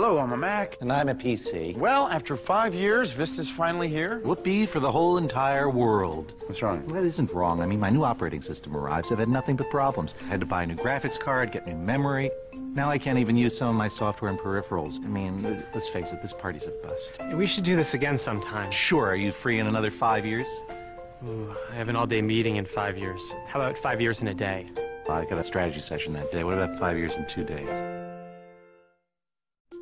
Hello, I'm a Mac. And I'm a PC. Well, after five years, Vista's finally here. Whoopee for the whole entire world. What's wrong? Well, that isn't wrong. I mean, my new operating system arrives. I've had nothing but problems. I had to buy a new graphics card, get new memory. Now I can't even use some of my software and peripherals. I mean, let's face it, this party's a bust. We should do this again sometime. Sure, are you free in another five years? Ooh, I have an all-day meeting in five years. How about five years in a day? Well, I got a strategy session that day. What about five years in two days?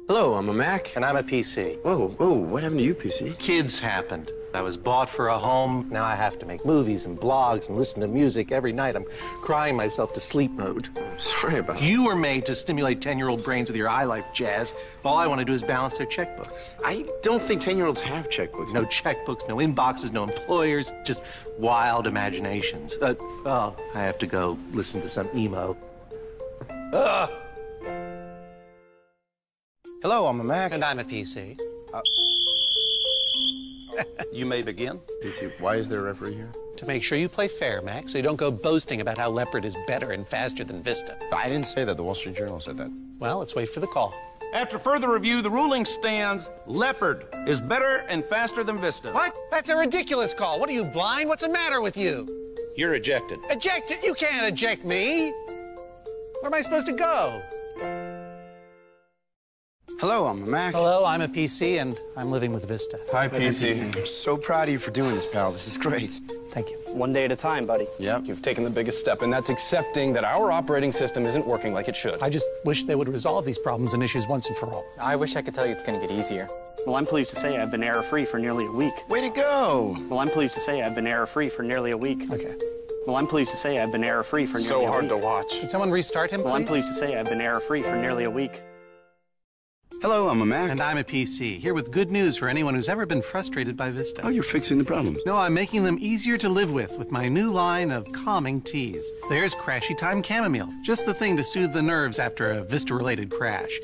Hello, I'm a Mac. And I'm a PC. Whoa, whoa, what happened to you, PC? Kids happened. I was bought for a home. Now I have to make movies and blogs and listen to music every night. I'm crying myself to sleep mode. I'm sorry about You were made to stimulate 10 year old brains with your iLife jazz. All I want to do is balance their checkbooks. I don't think 10 year olds have checkbooks. No checkbooks, no inboxes, no employers, just wild imaginations. Uh, oh, I have to go listen to some emo. Ugh. Hello, I'm a Mac. And I'm a PC. you may begin. PC, why is there a referee here? To make sure you play fair, Mac, so you don't go boasting about how Leopard is better and faster than Vista. I didn't say that. The Wall Street Journal said that. Well, let's wait for the call. After further review, the ruling stands Leopard is better and faster than Vista. What? That's a ridiculous call. What are you, blind? What's the matter with you? You're ejected. Ejected? You can't eject me. Where am I supposed to go? Hello, I'm a Mac. Hello, I'm a PC, and I'm living with Vista. Hi, PC. I'm so proud of you for doing this, pal. This is great. Thank you. One day at a time, buddy. Yeah, You've taken the biggest step, and that's accepting that our operating system isn't working like it should. I just wish they would resolve these problems and issues once and for all. I wish I could tell you it's going to get easier. Well, I'm pleased to say I've been error-free for nearly a week. Way to go. Well, I'm pleased to say I've been error-free for nearly a week. Okay. Well, I'm pleased to say I've been error-free for nearly So a hard to watch. Can someone restart him, Well, I'm pleased to say I've been error-free for nearly a week. Hello, I'm a Mac. And I'm a PC, here with good news for anyone who's ever been frustrated by Vista. Oh, you're fixing the problems. No, I'm making them easier to live with with my new line of calming teas. There's Crashy Time Chamomile, just the thing to soothe the nerves after a Vista related crash.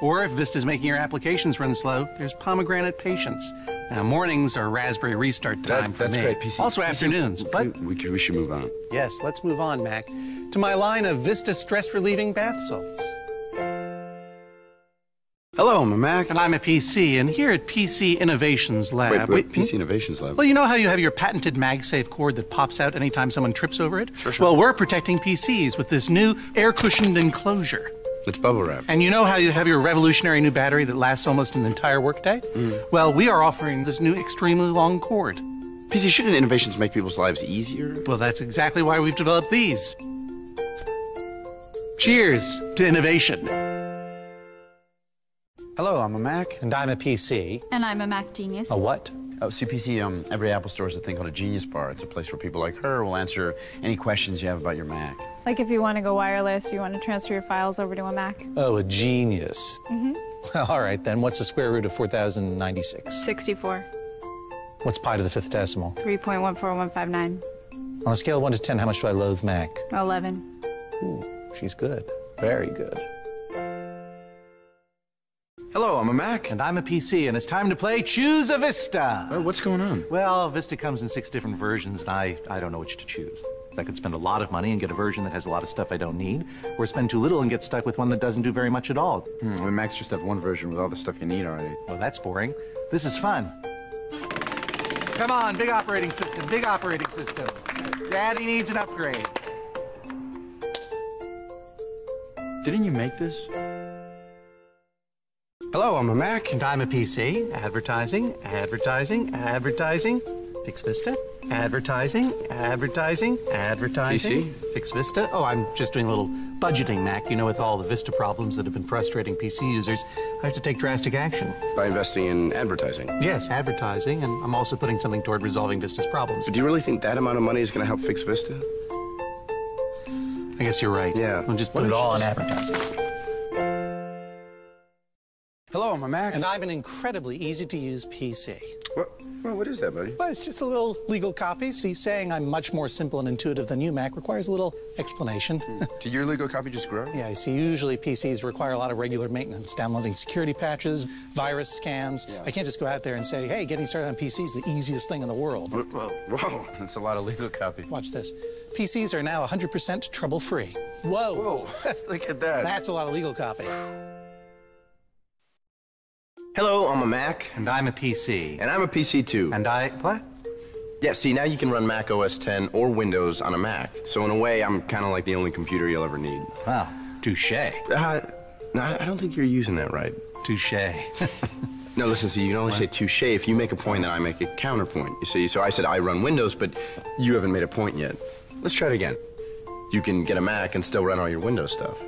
Or if Vista's making your applications run slow, there's Pomegranate Patience. Now, mornings are raspberry restart time That- for that's me. great, PC. Also PC, afternoons. But We, we, we should move on. yes, let's move on, Mac, to my line of Vista stress relieving bath salts. Hello, I'm a Mac. And I'm a PC, and here at PC Innovations Lab. Wait, wait, PC Innovations Lab. Well, you know how you have your patented MagSafe cord that pops out anytime someone trips over it? Sure, sure. Well, we're protecting PCs with this new air cushioned enclosure. It's bubble wrap. And you know how you have your revolutionary new battery that lasts almost an entire workday? Mm. Well, we are offering this new extremely long cord. PC, shouldn't innovations make people's lives easier? Well, that's exactly why we've developed these. Cheers to innovation. Hello, I'm a Mac. And I'm a PC. And I'm a Mac genius. A what? Oh, CPC, um, every Apple store has a thing called a Genius Bar. It's a place where people like her will answer any questions you have about your Mac. Like if you want to go wireless, you want to transfer your files over to a Mac. Oh, a genius. Mm-hmm. All right, then. What's the square root of 4,096? 64. What's pi to the fifth decimal? 3.14159. On a scale of 1 to 10, how much do I loathe Mac? 11. Ooh, she's good. Very good. I'm a Mac. And I'm a PC, and it's time to play Choose a Vista. Oh, what's going on? Well, Vista comes in six different versions, and I, I don't know which to choose. I could spend a lot of money and get a version that has a lot of stuff I don't need, or spend too little and get stuck with one that doesn't do very much at all. Hmm, well, Macs just have one version with all the stuff you need already. Well, that's boring. This is fun. Come on, big operating system, big operating system. Daddy needs an upgrade. Didn't you make this? Hello, I'm a Mac. And I'm a PC. Advertising, advertising, advertising. Fix Vista. Advertising, advertising, advertising. PC? Fix Vista. Oh, I'm just doing a little budgeting, Mac. You know, with all the Vista problems that have been frustrating PC users, I have to take drastic action. By investing in advertising. Yes, advertising, and I'm also putting something toward resolving Vista's problems. But do you really think that amount of money is going to help fix Vista? I guess you're right. Yeah. We'll just Why put it all on just- advertising. Hello, I'm Mac. And I'm an incredibly easy to use PC. What? Well, what is that, buddy? Well, it's just a little legal copy. See, saying I'm much more simple and intuitive than you, Mac, requires a little explanation. Hmm. Did your legal copy just grow? yeah, I see. Usually PCs require a lot of regular maintenance, downloading security patches, virus scans. I can't just go out there and say, hey, getting started on PC is the easiest thing in the world. Whoa, whoa, that's a lot of legal copy. Watch this. PCs are now 100% trouble free. Whoa. Whoa, look at that. That's a lot of legal copy. Hello, I'm a Mac. And I'm a PC. And I'm a PC too. And I. What? Yeah, see, now you can run Mac OS 10 or Windows on a Mac. So, in a way, I'm kind of like the only computer you'll ever need. Wow. Touche. Uh, no, I don't think you're using that right. Touche. no, listen, see, you can only what? say touche if you make a point, then I make a counterpoint. You see, so I said I run Windows, but you haven't made a point yet. Let's try it again. You can get a Mac and still run all your Windows stuff.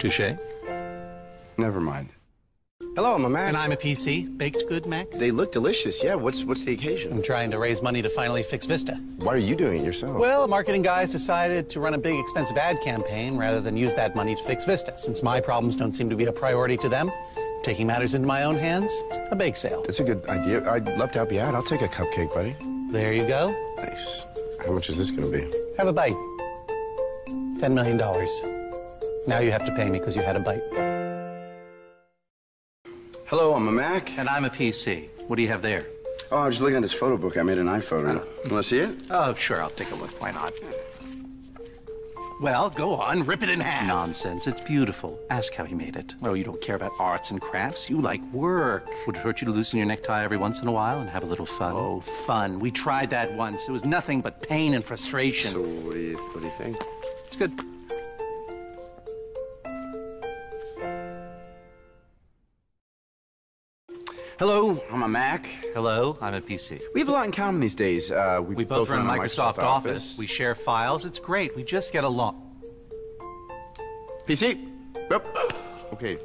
Touche. Never mind. Hello, I'm a Mac. And I'm a PC. Baked good, Mac? They look delicious, yeah. What's what's the occasion? I'm trying to raise money to finally fix Vista. Why are you doing it yourself? Well, marketing guys decided to run a big expensive ad campaign rather than use that money to fix Vista. Since my problems don't seem to be a priority to them, taking matters into my own hands, a bake sale. That's a good idea. I'd love to help you out. I'll take a cupcake, buddy. There you go. Nice. How much is this going to be? Have a bite. $10 million. Now you have to pay me because you had a bite. Hello, I'm a Mac. And I'm a PC. What do you have there? Oh, I was just looking at this photo book. I made an iPhoto. Oh. You want to see it? Oh, sure. I'll take a look. Why not? Well, go on. Rip it in half. Nonsense. It's beautiful. Ask how he made it. Oh, you don't care about arts and crafts. You like work. Would it hurt you to loosen your necktie every once in a while and have a little fun? Oh, fun. We tried that once. It was nothing but pain and frustration. So what do you, what do you think? It's good. Hello, I'm a Mac. Hello, I'm a PC. We have a lot in common these days. Uh, we, we both, both, run, run Microsoft, Microsoft Office. Office. We share files. It's great. We just get along. PC. Yep. Okay.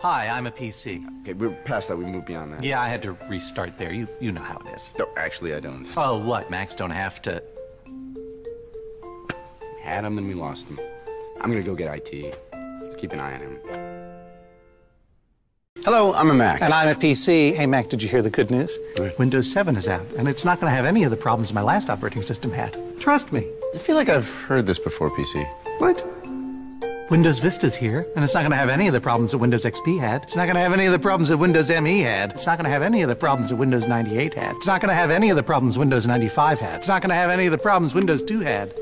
Hi, I'm a PC. Okay, we're past that. We moved beyond that. Yeah, I had to restart there. You you know how it is. No, actually, I don't. Oh, what? Macs don't have to. We had him, then we lost him. I'm gonna go get IT. Keep an eye on him. Hello, I'm a Mac. And I'm a PC. Hey, Mac, did you hear the good news? Right. Windows 7 is out, and it's not going to have any of the problems my last operating system had. Trust me. I feel like I've heard this before, PC. What? Windows Vista's here, and it's not going to have any of the problems that Windows XP had. It's not going to have any of the problems that Windows ME had. It's not going to have any of the problems that Windows 98 had. It's not going to have any of the problems Windows 95 had. It's not going to have any of the problems Windows 2 had.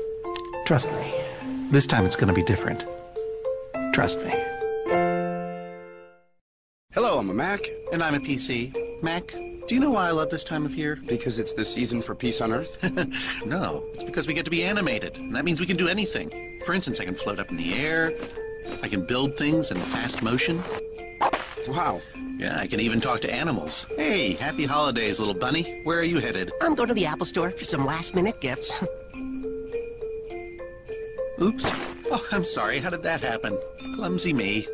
Trust me. This time it's going to be different. Trust me. Hello, I'm a Mac. And I'm a PC. Mac, do you know why I love this time of year? Because it's the season for peace on Earth? no, it's because we get to be animated. And that means we can do anything. For instance, I can float up in the air. I can build things in fast motion. Wow. Yeah, I can even talk to animals. Hey, happy holidays, little bunny. Where are you headed? I'm going to the Apple Store for some last minute gifts. Oops. Oh, I'm sorry. How did that happen? Clumsy me.